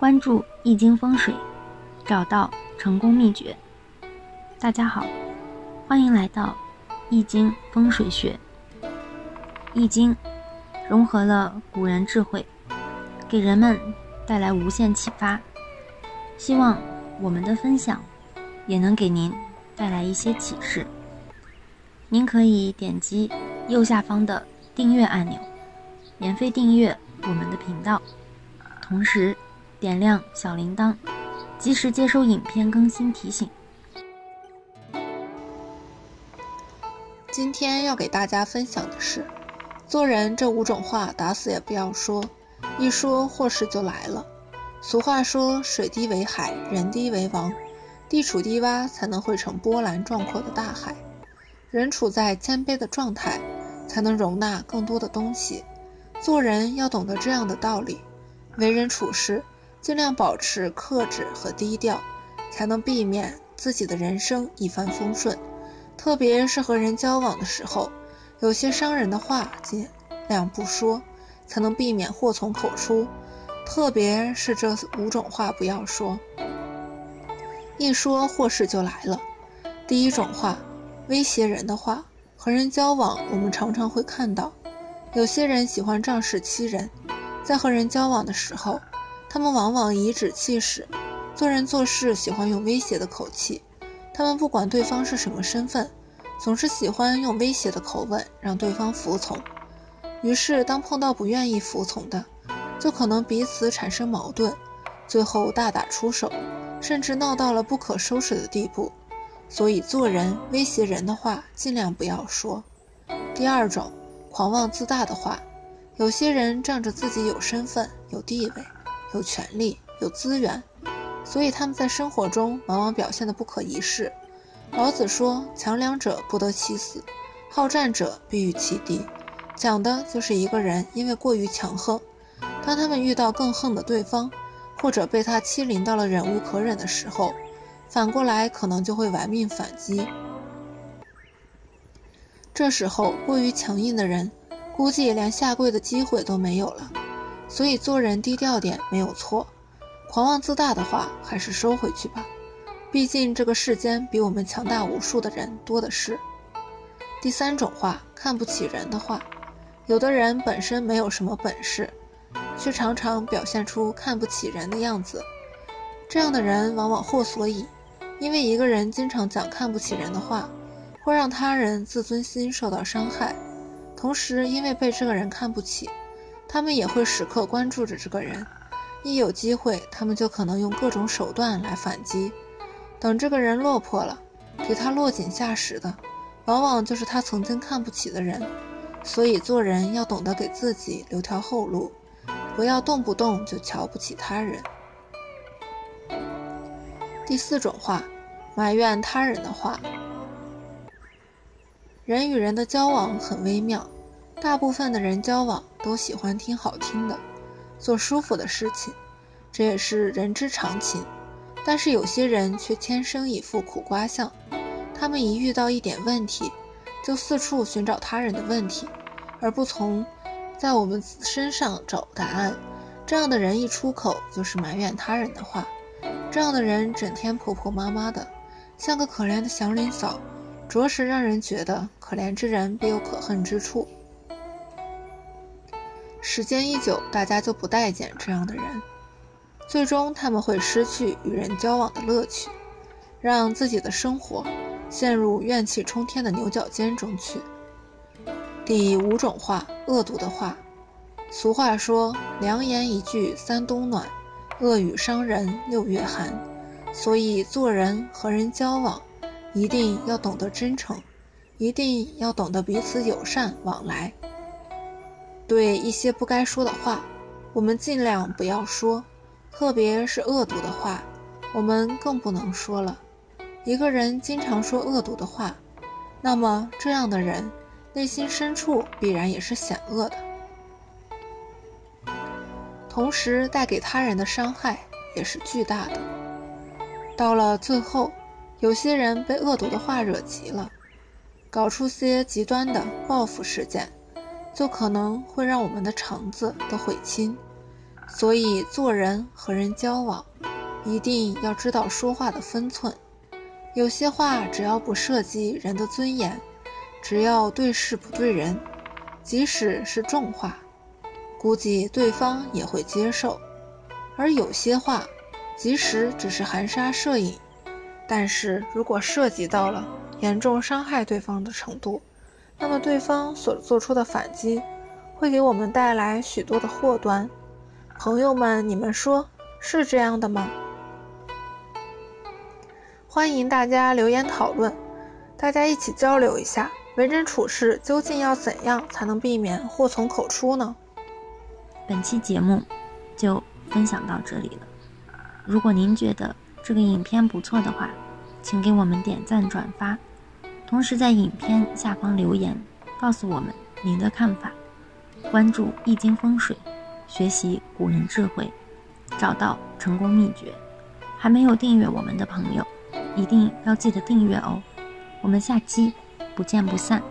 关注易经风水，找到成功秘诀。大家好，欢迎来到易经风水学。易经融合了古人智慧，给人们带来无限启发。希望我们的分享也能给您带来一些启示。您可以点击右下方的订阅按钮，免费订阅我们的频道，同时。点亮小铃铛，及时接收影片更新提醒。今天要给大家分享的是，做人这五种话打死也不要说，一说祸事就来了。俗话说，水低为海，人低为王，地处低洼才能汇成波澜壮阔的大海。人处在谦卑的状态，才能容纳更多的东西。做人要懂得这样的道理，为人处事。尽量保持克制和低调，才能避免自己的人生一帆风顺。特别是和人交往的时候，有些伤人的话尽量不说，才能避免祸从口出。特别是这五种话不要说，一说祸事就来了。第一种话，威胁人的话。和人交往，我们常常会看到，有些人喜欢仗势欺人，在和人交往的时候。他们往往颐指气使，做人做事喜欢用威胁的口气。他们不管对方是什么身份，总是喜欢用威胁的口吻让对方服从。于是，当碰到不愿意服从的，就可能彼此产生矛盾，最后大打出手，甚至闹到了不可收拾的地步。所以，做人威胁人的话尽量不要说。第二种，狂妄自大的话，有些人仗着自己有身份、有地位。有权利，有资源，所以他们在生活中往往表现得不可一世。老子说：“强梁者不得其死，好战者必与其敌。”讲的就是一个人因为过于强横，当他们遇到更横的对方，或者被他欺凌到了忍无可忍的时候，反过来可能就会玩命反击。这时候过于强硬的人，估计连下跪的机会都没有了。所以做人低调点没有错，狂妄自大的话还是收回去吧。毕竟这个世间比我们强大无数的人多的是。第三种话，看不起人的话，有的人本身没有什么本事，却常常表现出看不起人的样子。这样的人往往祸所倚，因为一个人经常讲看不起人的话，会让他人自尊心受到伤害，同时因为被这个人看不起。他们也会时刻关注着这个人，一有机会，他们就可能用各种手段来反击。等这个人落魄了，给他落井下石的，往往就是他曾经看不起的人。所以做人要懂得给自己留条后路，不要动不动就瞧不起他人。第四种话，埋怨他人的话。人与人的交往很微妙。大部分的人交往都喜欢听好听的，做舒服的事情，这也是人之常情。但是有些人却天生一副苦瓜相，他们一遇到一点问题，就四处寻找他人的问题，而不从在我们身上找答案。这样的人一出口就是埋怨他人的话，这样的人整天婆婆妈妈的，像个可怜的祥林嫂，着实让人觉得可怜之人必有可恨之处。时间一久，大家就不待见这样的人，最终他们会失去与人交往的乐趣，让自己的生活陷入怨气冲天的牛角尖中去。第五种话，恶毒的话。俗话说：“良言一句三冬暖，恶语伤人六月寒。”所以做人和人交往，一定要懂得真诚，一定要懂得彼此友善往来。对一些不该说的话，我们尽量不要说，特别是恶毒的话，我们更不能说了。一个人经常说恶毒的话，那么这样的人内心深处必然也是险恶的，同时带给他人的伤害也是巨大的。到了最后，有些人被恶毒的话惹急了，搞出些极端的报复事件。就可能会让我们的肠子都悔青。所以做人和人交往，一定要知道说话的分寸。有些话只要不涉及人的尊严，只要对事不对人，即使是重话，估计对方也会接受。而有些话，即使只是含沙射影，但是如果涉及到了严重伤害对方的程度，那么对方所做出的反击，会给我们带来许多的祸端。朋友们，你们说是这样的吗？欢迎大家留言讨论，大家一起交流一下，为人处事究竟要怎样才能避免祸从口出呢？本期节目就分享到这里了。如果您觉得这个影片不错的话，请给我们点赞转发，同时在影片下方留言，告诉我们您的看法。关注易经风水。学习古人智慧，找到成功秘诀。还没有订阅我们的朋友，一定要记得订阅哦。我们下期不见不散。